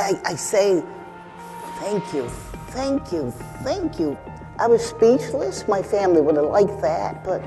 I, I say, thank you, thank you, thank you. I was speechless. My family would have liked that, but